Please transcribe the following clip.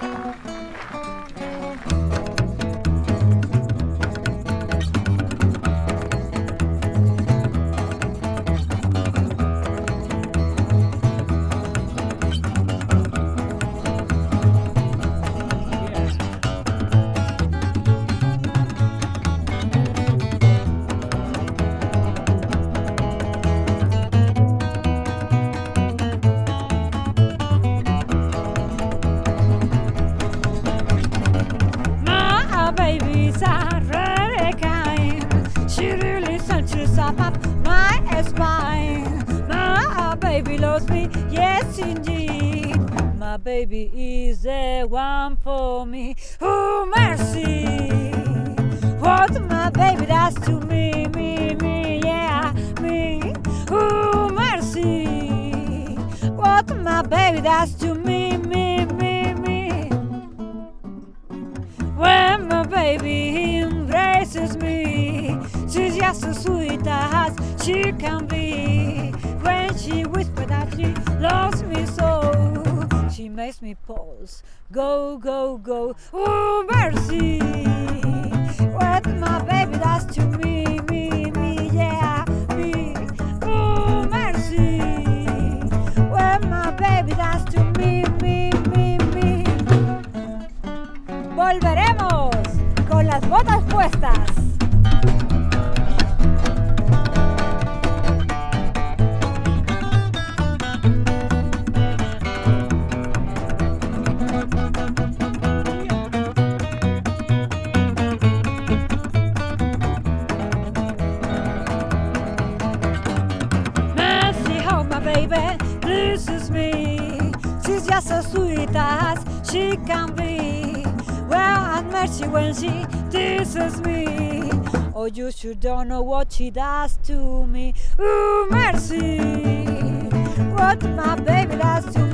My my. My baby loves me, yes indeed. My baby is the one for me. Oh mercy, what my baby does to me, me, me, yeah, me. Oh mercy, what my baby does to me, me, me, me. When my baby embraces me, she's just as sweet as she can be. When she whispers that she loves me so, she makes me pulse. Go, go, go. Oh, mercy. What my baby does to me, me, me, yeah, me. Oh, mercy. What my baby does to me, me, me, me. Volveremos con las botas puestas. Baby pleases me. She's just as sweet as she can be. Well, and mercy when she teases me. Oh, you sure don't know what she does to me. Ooh, mercy, what my baby does to me,